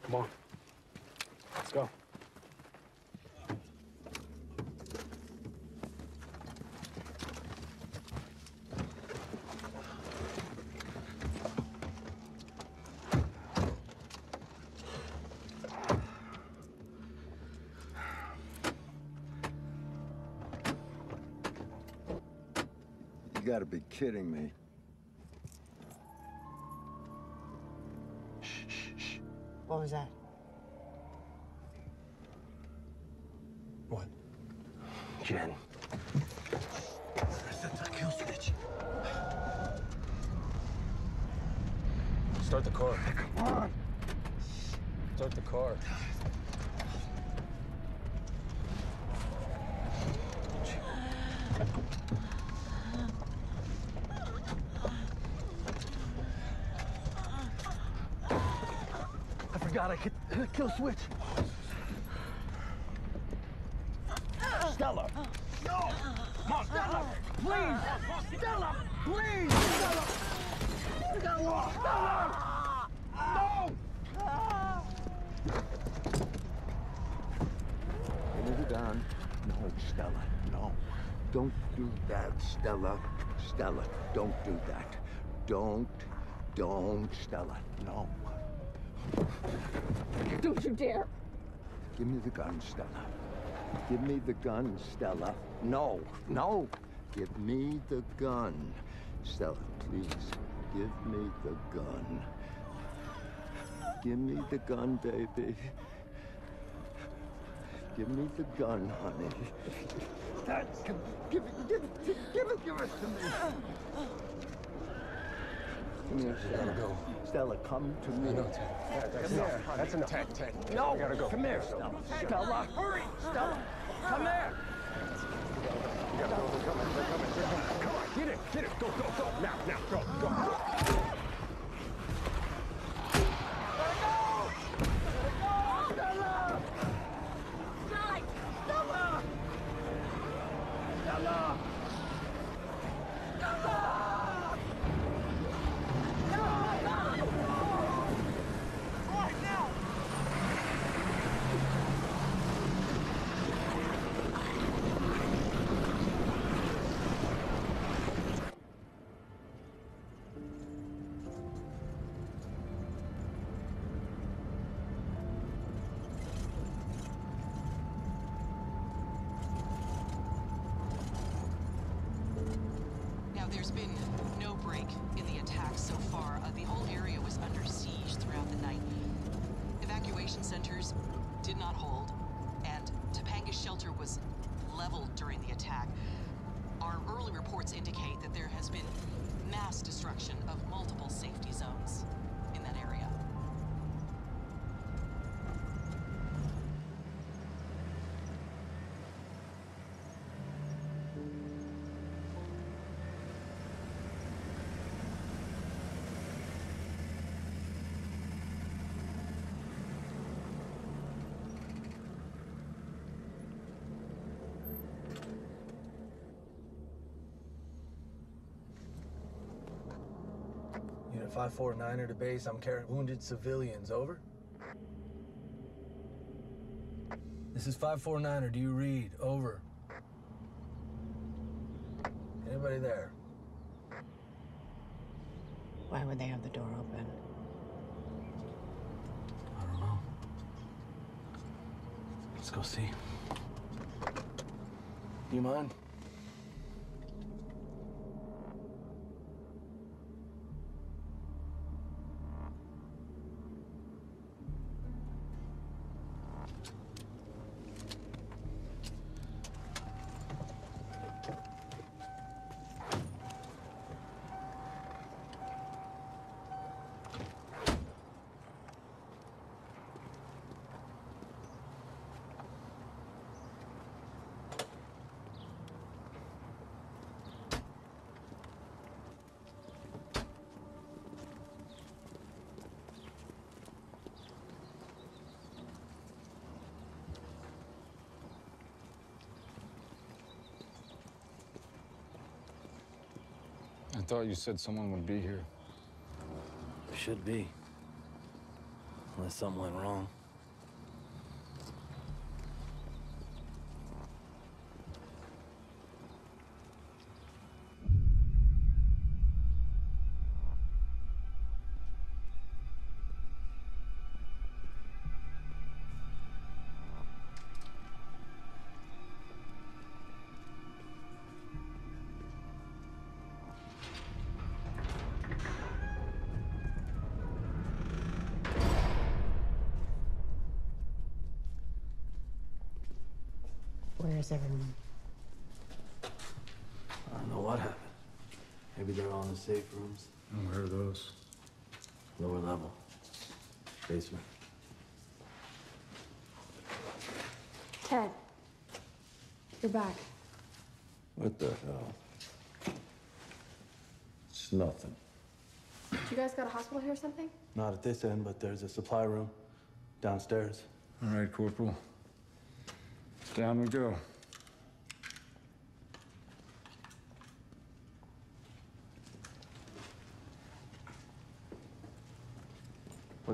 Come on. Let's go. You gotta be kidding me. Was that? What? Jen. That's a kill switch. Start the car. Come on. Start the car. Forgot I could kill switch. Stella. No. Mom, Stella, please. Stella, please. Stella. It down. No, Stella, no. Don't do that, Stella. Stella, don't do that. Don't, don't, Stella. No. Don't you dare! Give me the gun, Stella. Give me the gun, Stella. No, no. Give me the gun. Stella, please. Give me the gun. Give me the gun, baby. Give me the gun, honey. That's, give it, give it, give it, give it, to me. Come here, Stella. go. Stella, come to me. Know, Ted. That's Come enough. here, honey. That's enough. Ted, Ted. No, We gotta go. Come here, Stella. Stella, hurry, Stella. Come here. You gotta go. They're coming. They're coming. They're coming. Come on. Get it. Get it. Go, go, go. Now, now. Go, go. Now, 549er to base. I'm carrying wounded civilians. Over. This is 549er. Do you read? Over. Anybody there? Why would they have the door open? I don't know. Let's go see. You mind? Thought you said someone would be here. Should be. Unless something went wrong. Where is everyone? I don't know what happened. Maybe they're all in the safe rooms. And where are those? Lower level. Basement. Ted, you're back. What the hell? It's nothing. You guys got a hospital here or something? Not at this end, but there's a supply room downstairs. All right, Corporal. Down we go.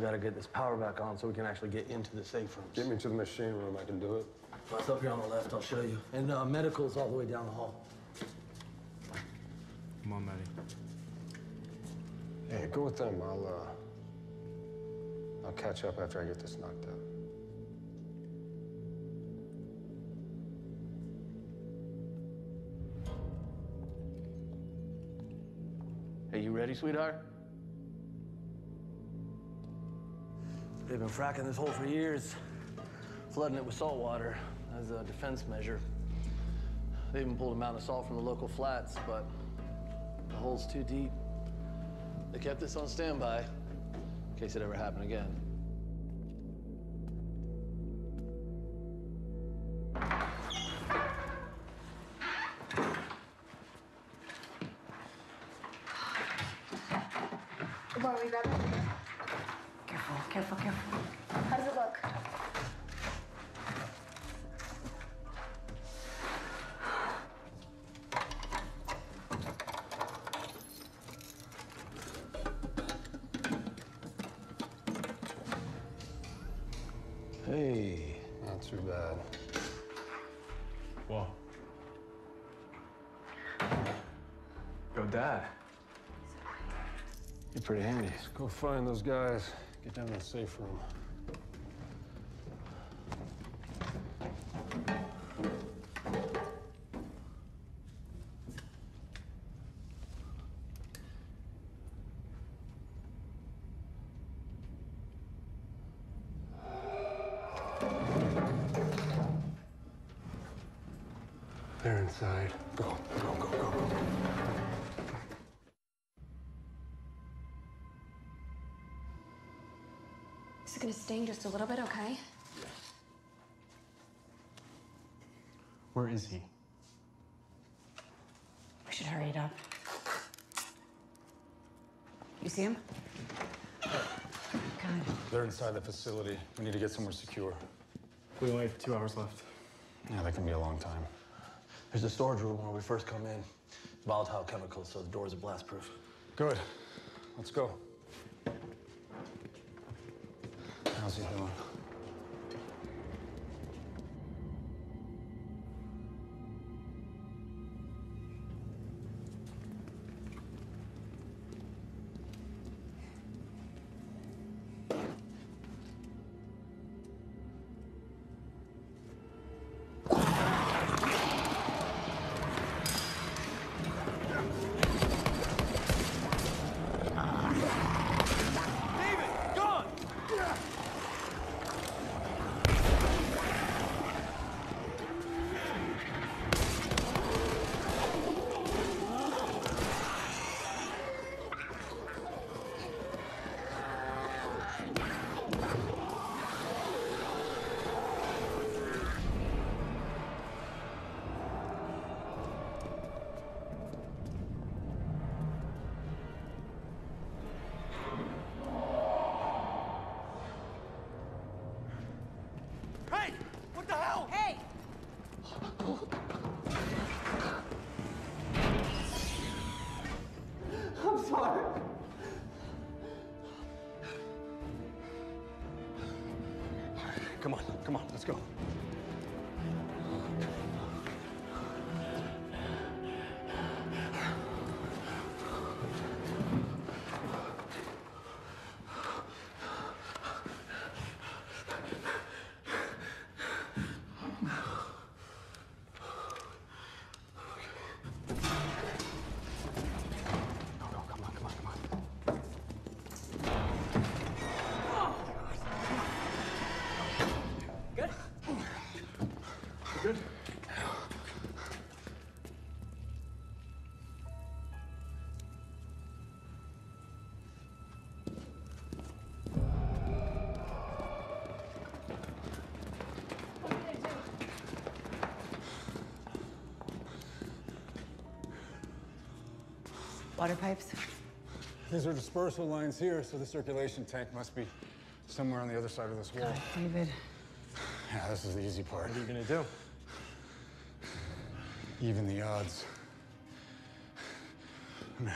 We gotta get this power back on so we can actually get into the safe rooms. Get me to the machine room. I can do it. It's up here on the left, I'll show you. And uh, medical's all the way down the hall. Come on, Maddie. Hey, go with them. I'll, uh... I'll catch up after I get this knocked out. Hey, you ready, sweetheart? They've been fracking this hole for years, flooding it with salt water as a defense measure. They even pulled a mountain of salt from the local flats, but the hole's too deep. They kept this on standby in case it ever happened again. Careful, careful, careful. How does it look? Hey, not too bad. Whoa. Go, Dad. You're pretty handy. Let's go find those guys. Get down to the safe room. Sting just a little bit, okay? Where is he? We should hurry it up. You see him? God. They're inside the facility. We need to get somewhere secure. We only have two hours left. Yeah, that can be a long time. There's a storage room where we first come in. Volatile chemicals, so the doors are blast proof. Good. Let's go. sistema. Come on, come on, let's go. Water pipes? These are dispersal lines here, so the circulation tank must be somewhere on the other side of this wall. David. Yeah, this is the easy part. What are you gonna do? Even the odds. Man,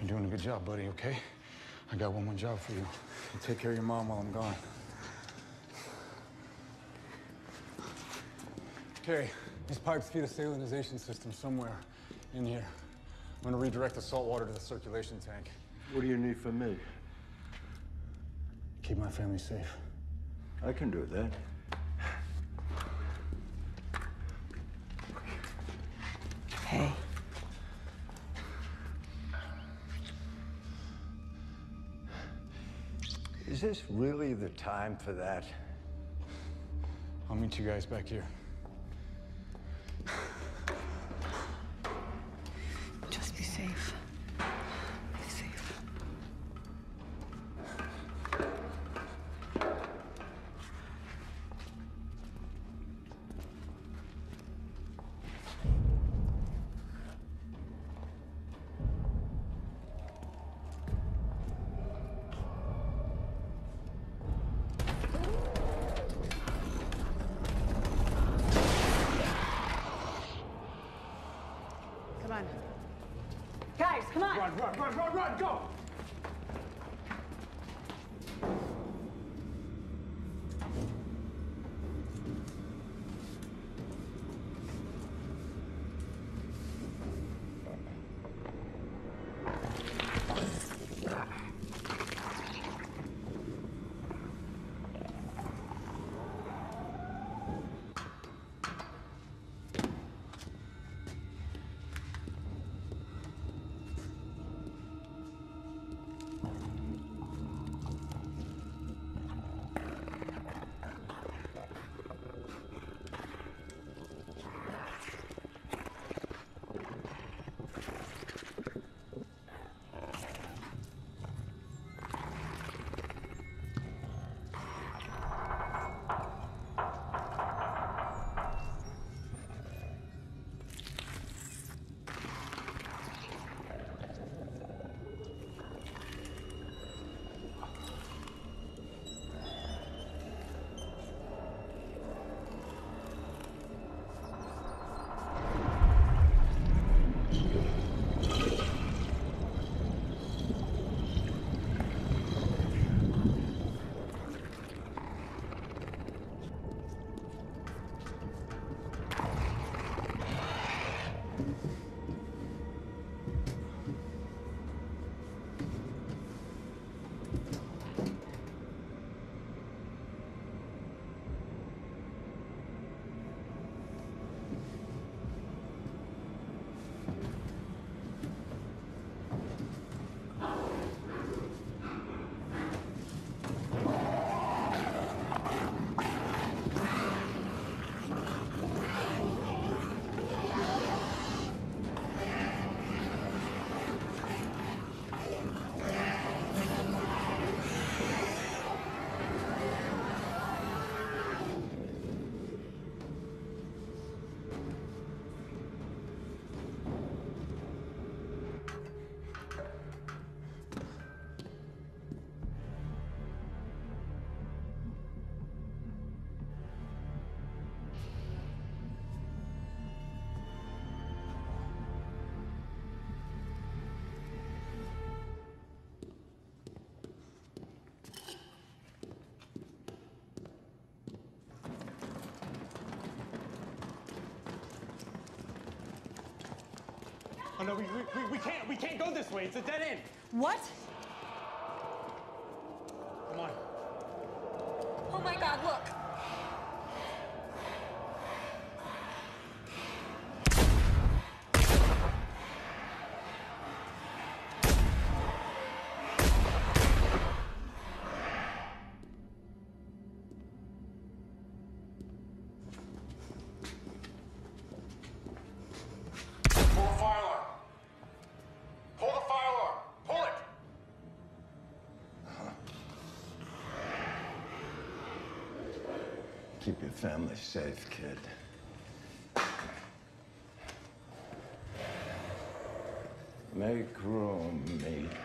you're doing a good job, buddy, okay? I got one more job for you. You take care of your mom while I'm gone. Okay, these pipes feed a salinization system somewhere in here. I'm gonna redirect the salt water to the circulation tank. What do you need from me? Keep my family safe. I can do that. Hey. Is this really the time for that? I'll meet you guys back here. Oh no, we, we, we, can't, we can't go this way. It's a dead end. What? Family safe, kid. Make room, mate.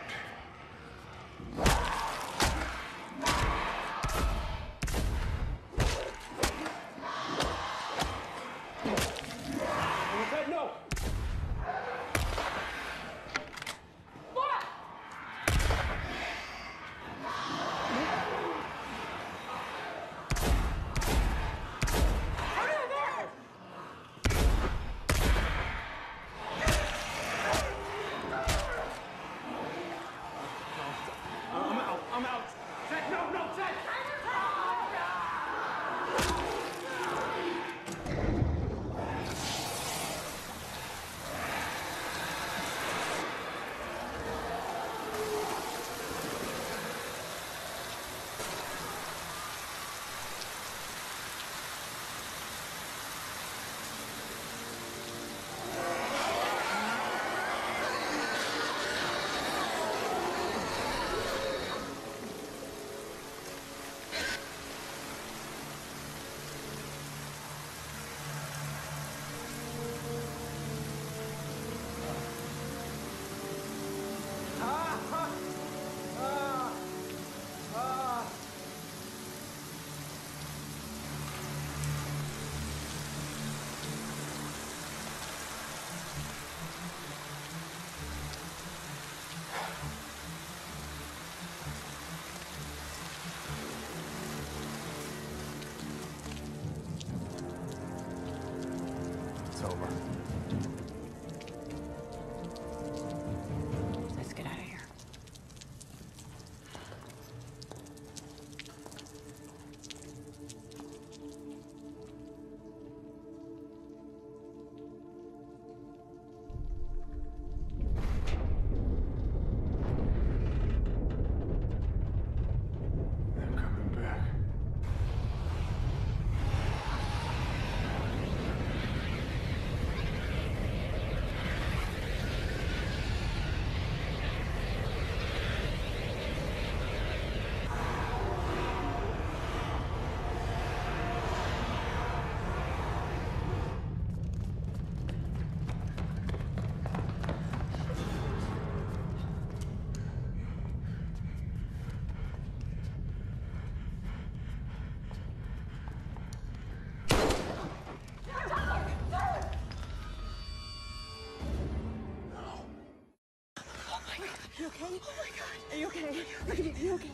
You okay? Oh my god. Are you okay? Are you okay?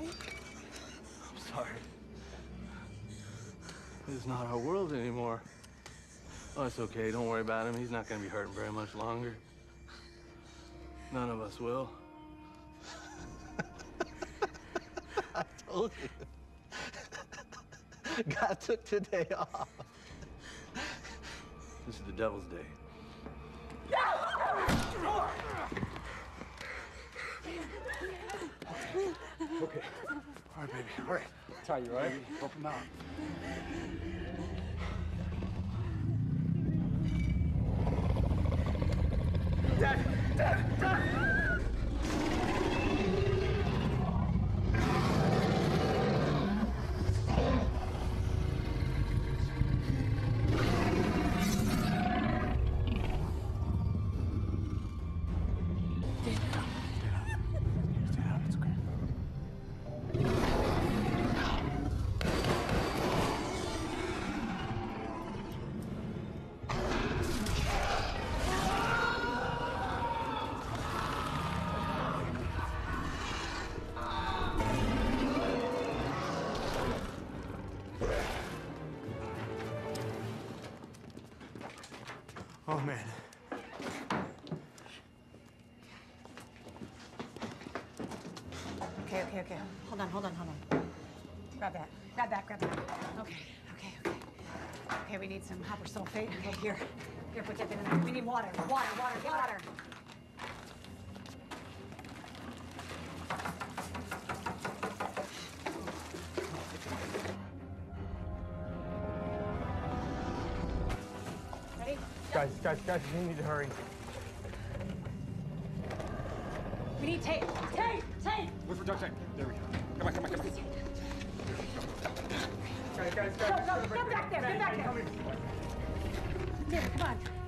I'm sorry. This is not our world anymore. Oh, it's okay. Don't worry about him. He's not going to be hurting very much longer. None of us will. I told you. God took today off. This is the devil's day. Okay. All right, baby. All right. Ty, you all right? Help him out. Dad! Dad! Dad! Sulfate. Okay, here. Here, put that in there. We need water. Water, water, get water. Ready? Guys, guys, guys, we need to hurry. We need tape. Tape! Tape! Look for duct tape. There we go. Come on, come on, come on. Guys, guys, guys. Go, guys. go, back there, get back there. Here, come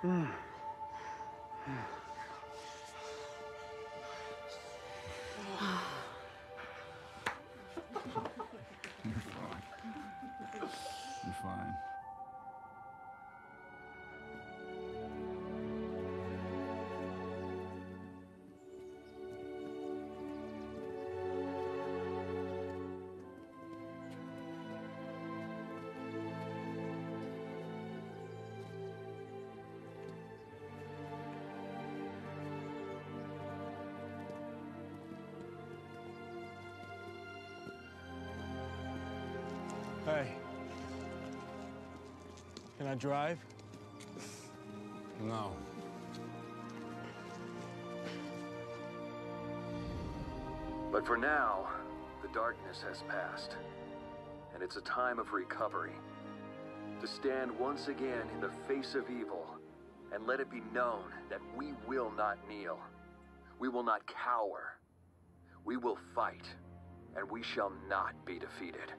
You're Can I drive? No. But for now, the darkness has passed, and it's a time of recovery. To stand once again in the face of evil and let it be known that we will not kneel. We will not cower. We will fight, and we shall not be defeated.